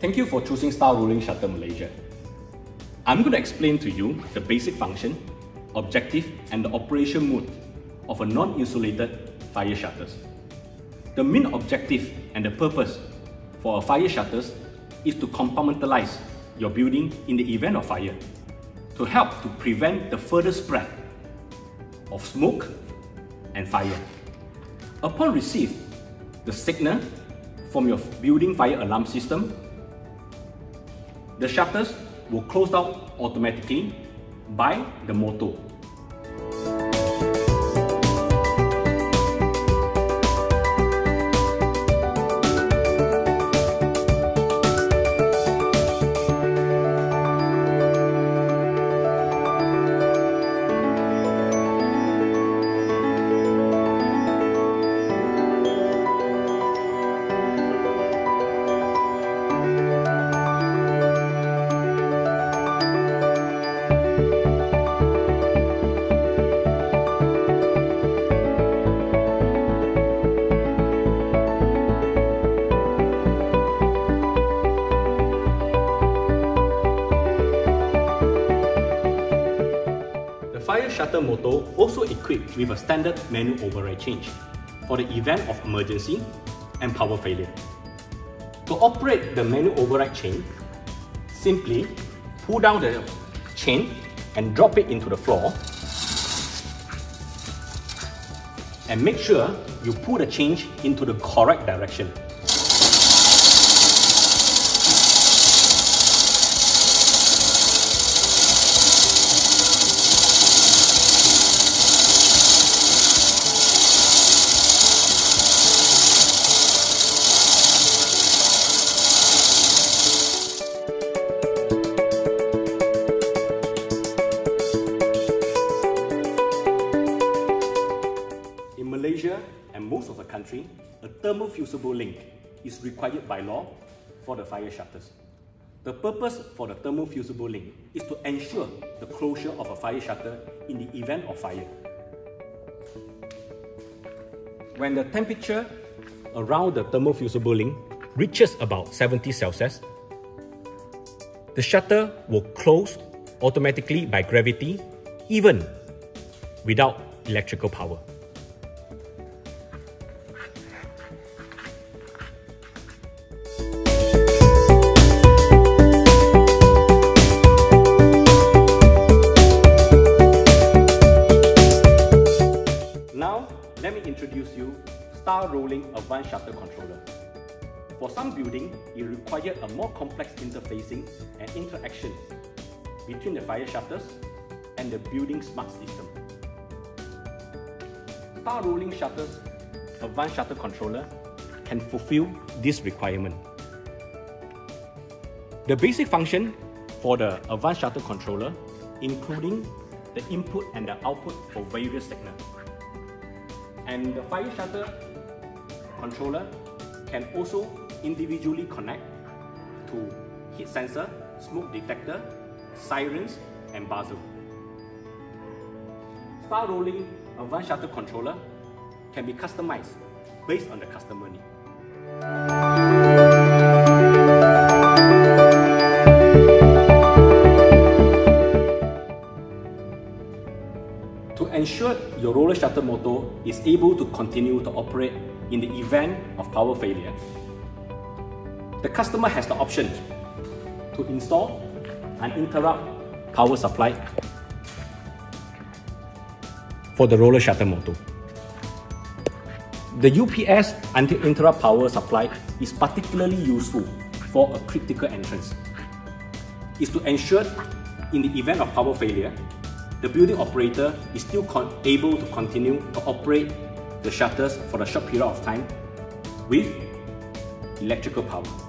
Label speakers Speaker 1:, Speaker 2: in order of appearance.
Speaker 1: Thank you for choosing Star Rolling Shutter Malaysia. I'm going to explain to you the basic function, objective and the operation mode of a non-insulated fire shutters. The main objective and the purpose for a fire shutters is to compartmentalize your building in the event of fire to help to prevent the further spread of smoke and fire. Upon receive the signal from your building fire alarm system, the shutters will close down automatically by the motor fire shutter motor also equipped with a standard manual override chain for the event of emergency and power failure. To operate the manual override chain, simply pull down the chain and drop it into the floor and make sure you pull the chain into the correct direction. Most of the country, a thermofusible link is required by law for the fire shutters. The purpose for the thermofusible link is to ensure the closure of a fire shutter in the event of fire. When the temperature around the thermofusible link reaches about 70 Celsius, the shutter will close automatically by gravity even without electrical power. Let me introduce you Star Rolling Advanced Shutter Controller. For some building, it required a more complex interfacing and interaction between the fire shutters and the building smart system. Star Rolling Shutters Advanced Shutter Controller can fulfill this requirement. The basic function for the Advanced Shutter Controller including the input and the output for various signals. And the fire shutter controller can also individually connect to heat sensor, smoke detector, sirens, and buzzer. Star Rolling Advanced Shutter Controller can be customized based on the customer need. To ensure your roller shutter motor is able to continue to operate in the event of power failure. The customer has the option to install an interrupt power supply for the roller shutter motor. The UPS anti-interrupt power supply is particularly useful for a critical entrance. It's to ensure in the event of power failure, the building operator is still able to continue to operate the shutters for a short period of time with electrical power.